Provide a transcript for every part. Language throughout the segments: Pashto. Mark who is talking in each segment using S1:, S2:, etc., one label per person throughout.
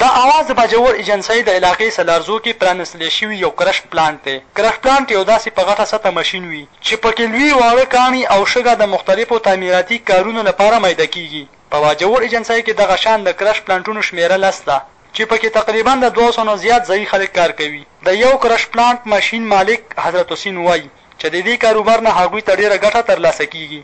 S1: د اواز د باجوړ ایجنسۍ د علاقې سلارزو کې پرانستل شوی یو کرشک پلانټ دی. کرشک پلانټ یو داسې په غټه سطحه ماشین وي چې په کې لوي واړه کاڼي او شګه د مختلفو تعمیراتي کارونو لپاره میده کیږي. په باجوړ ایجنسۍ کې دغه شان د کرشک پلانټونو شمیره لس ده. چې پکې تقریباً له دوه سوه نه زیات ځايي خلک کار کوي. د یو کرش پلانټ ماشین مالک حضرت حسین وايي، چې د دې کاروبار نه هغوی ته ډېره ګټه تر لاسه کېږي.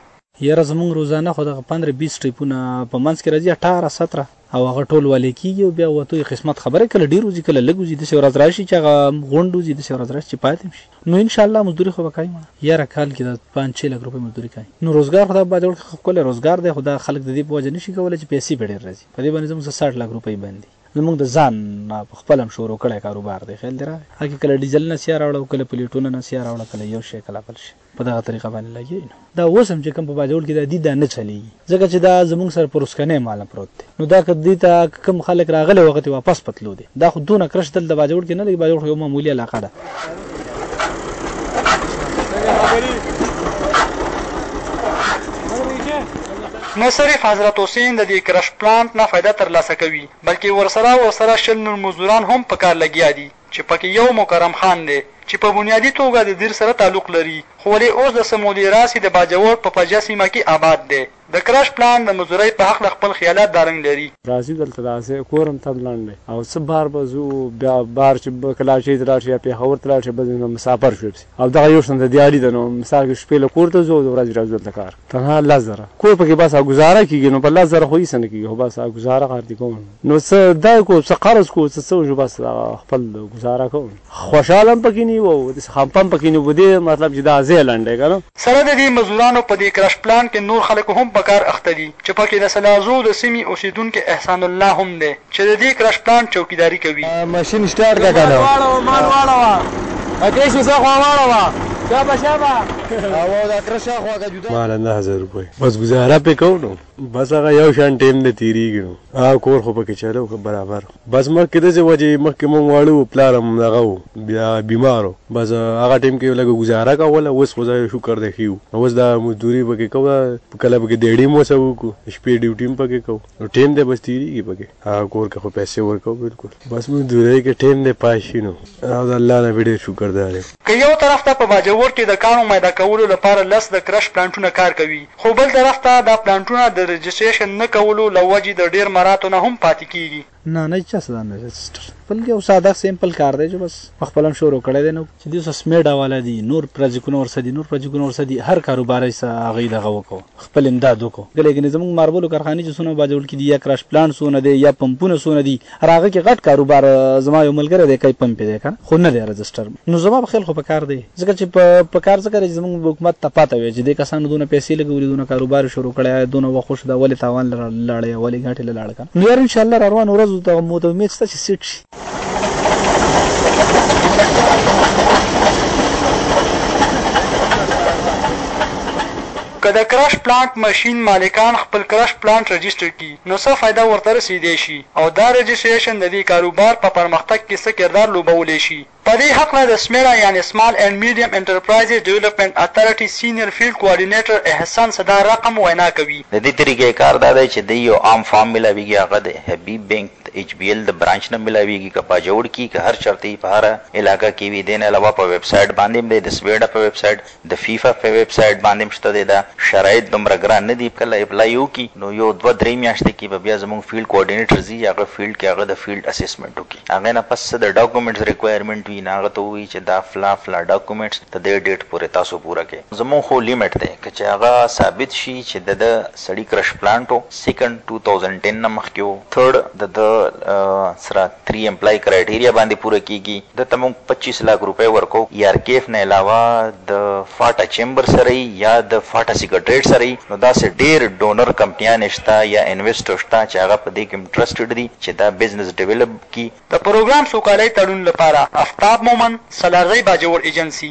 S2: یاره زموږ روزانه خو دغه پندره بیس سټیپونه په منځ کې راځي، اټاره ستره، او هغه ټول والې کېږي او بیا وتو یې قسمت خبر دی، کله ډېر وځي، کله لږ وځي، داسې ورځ راشي چې هغه غونډ وځي، داسې ورځ راشي چې پاتې هم شي، نو ان شاءالله مزدوري خو به کوي مړه. یاره کال کې د پنځ چه لک روپۍ مزدوري کوي، نو روزګار خو دا به جوړ کړي، ښه ښکلی روزګار دی، خو دا خلک د دې په وجه نه شي کولی چې پیسې پرې ډېر راځي. په دې باندې زموږ څه ساټ لاک روپۍ بند دي. زموږ د ځان نه په خپله هم شروع کړی کاروبار دی، خیال دې راغی. هغه کې کله ډیزل نسیه راوړه او کله پلیټونه نسیه راوړه، کله یو شی کله بل شی، په دغه طریقه باندې لګیا یو. دا اوس هم چې کوم په باجوړ کې دا دي دا نه چلیږي، ځکه چې دا زموږ سره پر اوسکنۍ ماله پروت دی، نو دا که دې ته که کوم خلک راغلي وو هغه ته واپس په تلو. دا خو دونه کرش دلته باجوړ کې نه دی باجوړ خو یو معمولي علاقه ده
S1: نه صرف حضرت حسین د دې کرش پلانټ نه فایده ترلاسه کوي بلکې ورسره ورسره شل نور مزدوران هم په کار لګیا دي چې پکې یو مکرم خان دی چې په بنیادي توګه د دیر سره تعلق لري خو ولې اوس د څه مودې راهسې د باجوړ په پجه سیمه کې آباد دی. د کراش پلان د مزدورۍ په هکله خپل خيالات دا رنګ لري.
S3: راځي دلته دا څه کور هم تم لنډ دی او څه بهر به ځو بيا بهر چې به کلاچۍ ته لاړ شي يا پېښور ته لاړ شي بس نو مساپر شو پسې او دغه يو شان د ديالي ده نو مثال کې شپې له کور ته ځو او د ورځې راځو دلته کار تنها لس زره کور پکې بس او ګزاره کېږي نو په لس زره خو هيڅ نه کېږي خو بس ګزاره غرتې کوو نو څه دا کوو څه قرض کوو څه څه وشو بس دغه خپل ګزاره کوو. خوشحال هم پکې نۀ وو او خمپه هم پکې نۀ وو دې مطلب چې دا ځای لنډ دی که نه.
S1: سره د دې مزدورانو په دې کرش پلان کې نور خلک هم په کار اخته دي چې پکې د سلازو د سيمې اوسېدونکی احسان الله هم دی چې د دې کرش پلانټ چوکيداري کوي.
S4: ماشين سټارټ که کنه.
S3: ما دواړوه ما دواړوه اکه شو څه خوا واړوه شابه شابه.
S4: او دا کرش شاخوا که جدا.
S5: ماله نهه زره روپۍ بس ګزاره پرې کوو نو بس هغه یو شان ټیم دی تیریږي نو هغه کور خو پکې چلوو که برابر. بس مخکې داسې وه چې مخکې موږ واړه وو پلار هم دغه وو بیا بیمار وو بس هغه ټیم کې لږه ګزاره کوله اوس خو زه شکر دی ښه یو اوس دا مزدوري پکې کوه کله پکې دیړي مو څه وکړو شپې ډیوټي هم پکې کوو نو ټیم دی بس تېرېږي پکې هغه کور کې خو پیسې ورکوو بلکل بس مزدورۍ کې ټیم دی پای شي نو او د الله نه به ډېر شکر دی
S1: که یو طرف ته په باجوړ کې د کانو میده کولو لپاره لس د کرش پلانټونه کار کوي خو بل طرف ته دا پلانټونه د رجسټریشن نه کولو له وجې د ډیر مراتو نه هم پاتې کیږي.
S2: نه نه چا څه دا نه رجسټر بلکې یو ساده سیمپل کار دی چې بس په خپله هم شروع کړی دی نو. چې دوی څه سمېډه والا دي نور پراجیکونه ورڅه دي نور پراجیکونه ورڅه دي هر کاروبارۍ څه هغوی دغه وکړو. خپل امداد وکړو. ګلې ګنې زموږ ماربلو کارخانې چې څونه باجوړ کې دي یا کراش پلانټ څونه دی یا پمپونه څونه دي هر هغه کې غټ کاروبار زما یو ملګری دی کای پمپ دی کنه خو نه دی رجسټر نو زما په خیال خو په کار دی ځکه چې په په کار ځکه دی چې زموږ حکومت ته پاته وي چې دې کسانو دونه پیسې لګولي دونه کاروبار شروع کړی آیا دونه وخت وشو دا ولې تاوان لاړی یا ولې ګټې له لاړه کنه نو یار ان شاء الله را روانو ورځو ته مو ته امید شته چې سیټ شي.
S1: که د کرش پلانټ مشین مالکان خپل کرش پلانټ رجسټر کړي نو څه فایده ورته رسیدای شي او دا رجسټریشن د دې کاروبار په پرمختګ کې څه کردار لوبولای شي؟ په دې هکله د سمېړا یعنې سمال اینډ میډیم انټرپرایزز ډیولپمنټ اتارټي سینیر فیلډ کوارډینیټر احسن صدار رقم وینا کوي.
S6: د دې طریقه کار دا دی چې دی یو عام فارم ملاویږي هغه د حبیب بینک، د ایچ بی ایل د برانچ نه ملاویږي که پاجوړ کی که هر چرته یی په هره علاقه کی وی دینه علاوه په ویب سایټ باندی هم دی د سویډا په ویب سایټ د فیفا په ویب سایټ باندی هم شته دی دا شرایط دومره ګران نه دی کله اپلای وکی نو یو دوه دری میاشتی کی به بیا زموږ فیلډ کوارډینیټر ځی هغه فیلډ کی هغه د فیلډ اسیسمنټ وکی هغه نه پس څه د ډاکومنټس ریکوایرمنټ وی نه هغه ته ووایی چه دا فلا فلا ډاکومنټس تر دی ډیټ پوری تاسو پوره کړئ زموږ خو لیمټ دی که چه هغه ثابت شی چه دده سړي کرش پلانټ و سیکنډ ټو تاوزنډ ټین نه مخکې و تھرډ د ده سره تري امپلای کرایټیریا باندې پوره کیږي ده ته موږ پچیس لاک روپۍ ورکوو یارکیف نه علاوه د فاټا چیمبر سره یي یا د فاټا سیکرټریټ سره یي نو داسې ډیر ډونر کمپنیانې شته یا انویسټر شته چې هغه په دې کې انټرسټیډ دي چې دا بزنس ډیویلپ کړي.
S1: د پروګرام سوکالۍ تړون لپاره افتاب مومند، سلارزی باجوړ ایجنسي،